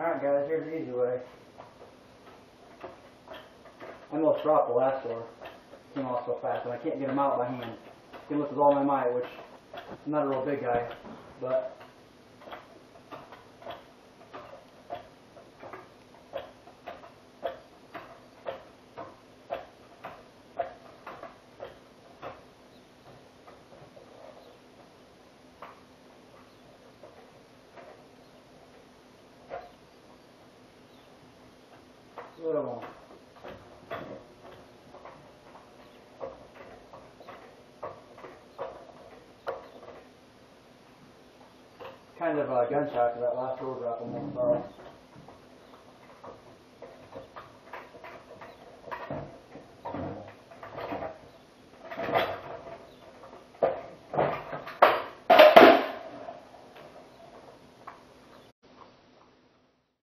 Alright guys, here's the easy way. I almost dropped the last door. Came off so fast, and I can't get them out by hand. Lift with all my might, which I'm not a real big guy, but what Kind of a gunshot to that last door drop almost, sorry.